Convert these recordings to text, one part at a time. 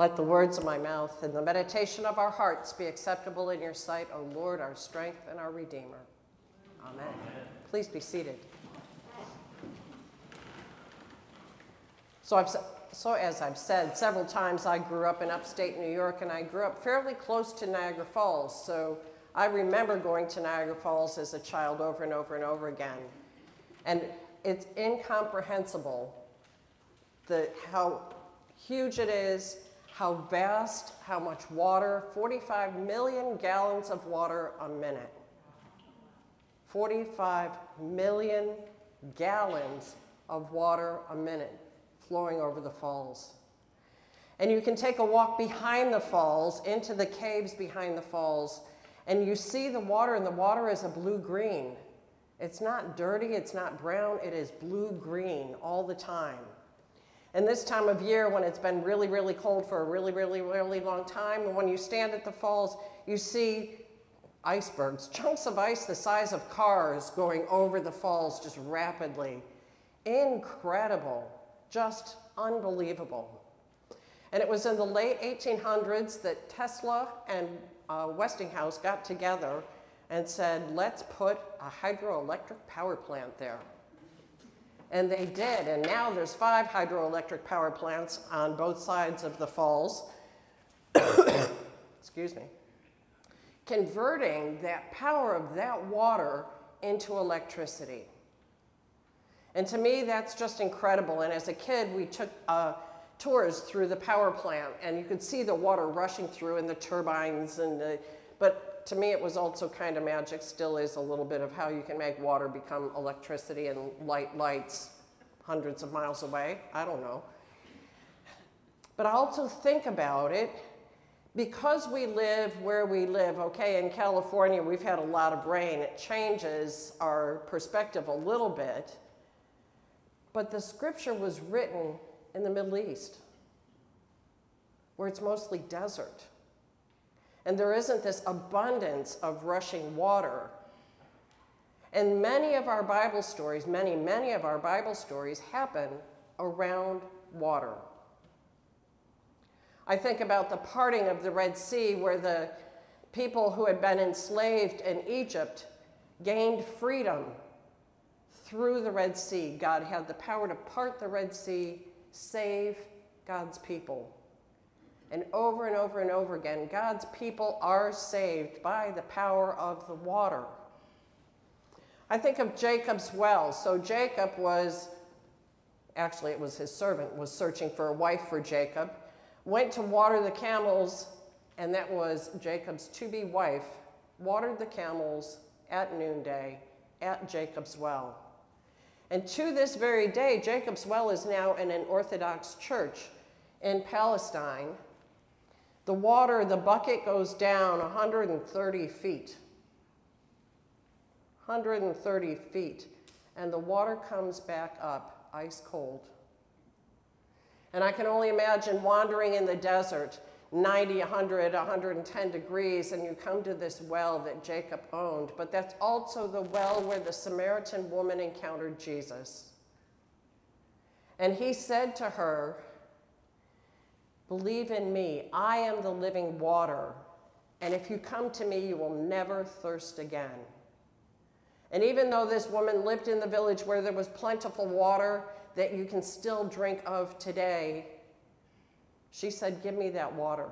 Let the words of my mouth and the meditation of our hearts be acceptable in your sight, O Lord, our strength and our Redeemer. Amen. Amen. Please be seated. So, I've, so, as I've said several times, I grew up in upstate New York and I grew up fairly close to Niagara Falls. So, I remember going to Niagara Falls as a child over and over and over again. And it's incomprehensible the, how huge it is, how vast, how much water 45 million gallons of water a minute. 45 million gallons of water a minute flowing over the falls. And you can take a walk behind the falls, into the caves behind the falls, and you see the water, and the water is a blue green. It's not dirty, it's not brown, it is blue green all the time. And this time of year, when it's been really, really cold for a really, really, really long time, and when you stand at the falls, you see icebergs, chunks of ice the size of cars going over the falls just rapidly. Incredible, just unbelievable. And it was in the late 1800s that Tesla and uh, Westinghouse got together and said, let's put a hydroelectric power plant there. And they did, and now there's five hydroelectric power plants on both sides of the falls. Excuse me. Converting that power of that water into electricity. And to me, that's just incredible. And as a kid, we took uh, tours through the power plant, and you could see the water rushing through and the turbines. And the, but to me, it was also kind of magic, still is a little bit of how you can make water become electricity and light lights hundreds of miles away. I don't know. But I also think about it because we live where we live, okay, in California, we've had a lot of rain. It changes our perspective a little bit. But the scripture was written in the Middle East, where it's mostly desert. And there isn't this abundance of rushing water. And many of our Bible stories, many, many of our Bible stories happen around water. I think about the parting of the Red Sea, where the people who had been enslaved in Egypt gained freedom through the Red Sea. God had the power to part the Red Sea save God's people. And over and over and over again, God's people are saved by the power of the water. I think of Jacob's well. So Jacob was, actually, it was his servant, was searching for a wife for Jacob, went to water the camels, and that was Jacob's to be wife, watered the camels at noonday at Jacob's well. And to this very day, Jacob's Well is now in an Orthodox church in Palestine. The water, the bucket goes down 130 feet. 130 feet. And the water comes back up ice cold. And I can only imagine wandering in the desert 90, 100, 110 degrees, and you come to this well that Jacob owned. But that's also the well where the Samaritan woman encountered Jesus. And he said to her, Believe in me, I am the living water, and if you come to me, you will never thirst again. And even though this woman lived in the village where there was plentiful water that you can still drink of today, she said, Give me that water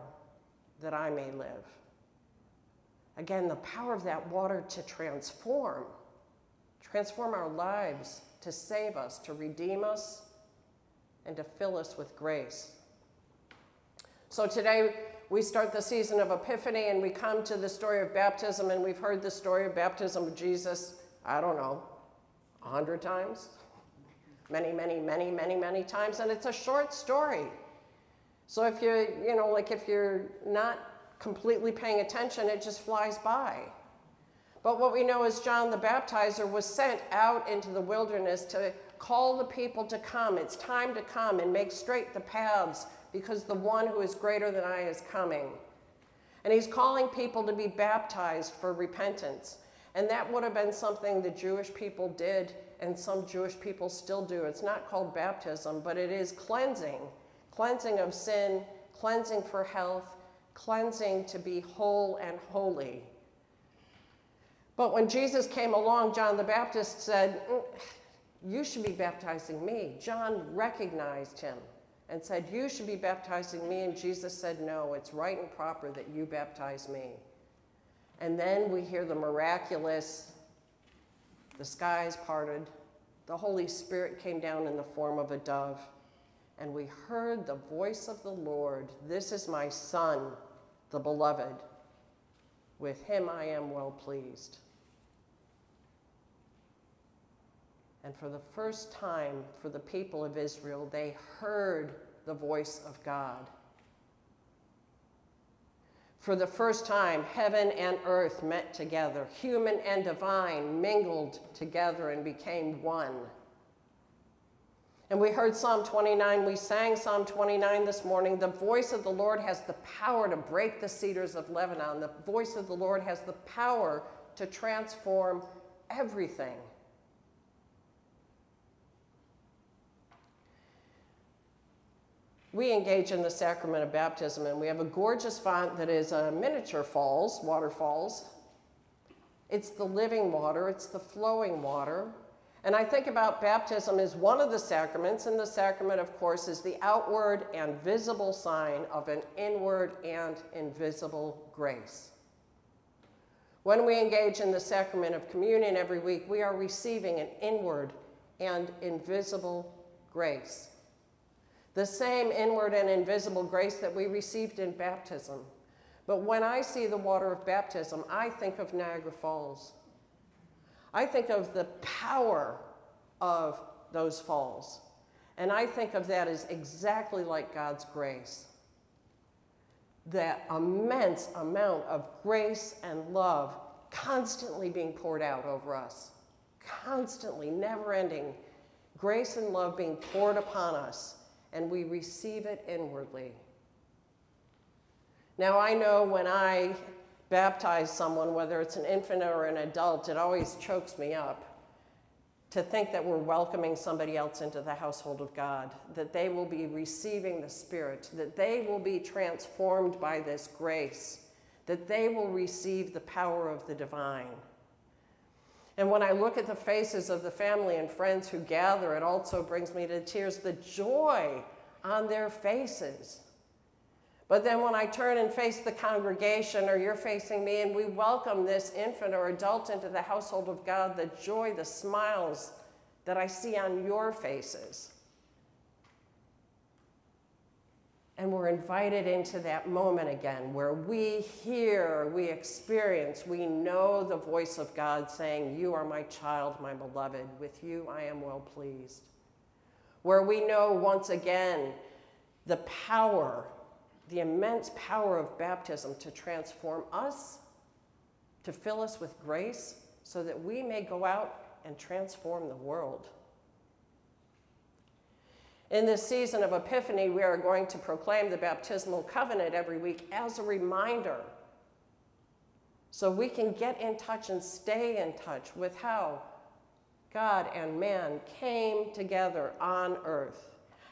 that I may live. Again, the power of that water to transform, transform our lives, to save us, to redeem us, and to fill us with grace. So today we start the season of Epiphany and we come to the story of baptism, and we've heard the story of baptism of Jesus, I don't know, a hundred times? Many, many, many, many, many times, and it's a short story. So if you're, you know, like if you're not completely paying attention, it just flies by. But what we know is John the Baptizer was sent out into the wilderness to call the people to come. It's time to come and make straight the paths because the one who is greater than I is coming. And he's calling people to be baptized for repentance. And that would have been something the Jewish people did and some Jewish people still do. It's not called baptism, but it is cleansing cleansing of sin, cleansing for health, cleansing to be whole and holy. But when Jesus came along, John the Baptist said, mm, You should be baptizing me. John recognized him and said, You should be baptizing me. And Jesus said, No, it's right and proper that you baptize me. And then we hear the miraculous the skies parted, the Holy Spirit came down in the form of a dove, and we heard the voice of the Lord This is my Son, the beloved. With him I am well pleased. And for the first time for the people of Israel, they heard the voice of God. For the first time, heaven and earth met together. Human and divine mingled together and became one. And we heard Psalm 29. We sang Psalm 29 this morning. The voice of the Lord has the power to break the cedars of Lebanon. The voice of the Lord has the power to transform everything. We engage in the sacrament of baptism, and we have a gorgeous font that is a miniature falls, waterfalls. It's the living water, it's the flowing water. And I think about baptism as one of the sacraments, and the sacrament, of course, is the outward and visible sign of an inward and invisible grace. When we engage in the sacrament of communion every week, we are receiving an inward and invisible grace the same inward and invisible grace that we received in baptism. But when I see the water of baptism, I think of Niagara Falls. I think of the power of those falls. And I think of that as exactly like God's grace. That immense amount of grace and love constantly being poured out over us, constantly, never ending. Grace and love being poured upon us and we receive it inwardly. Now, I know when I baptize someone, whether it's an infant or an adult, it always chokes me up to think that we're welcoming somebody else into the household of God, that they will be receiving the Spirit, that they will be transformed by this grace, that they will receive the power of the divine. And when I look at the faces of the family and friends who gather, it also brings me to tears the joy on their faces. But then when I turn and face the congregation, or you're facing me, and we welcome this infant or adult into the household of God, the joy, the smiles that I see on your faces And we're invited into that moment again where we hear, we experience, we know the voice of God saying, You are my child, my beloved. With you I am well pleased. Where we know once again the power, the immense power of baptism to transform us, to fill us with grace, so that we may go out and transform the world. In this season of Epiphany, we are going to proclaim the baptismal covenant every week as a reminder. So we can get in touch and stay in touch with how God and man came together on earth.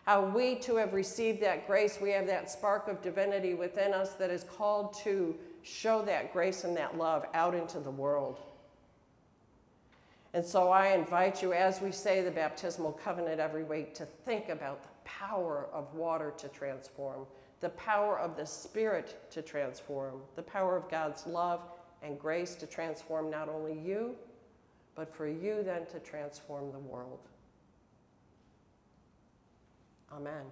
How we too have received that grace. We have that spark of divinity within us that is called to show that grace and that love out into the world. And so I invite you, as we say the baptismal covenant every week, to think about the power of water to transform, the power of the Spirit to transform, the power of God's love and grace to transform not only you, but for you then to transform the world. Amen.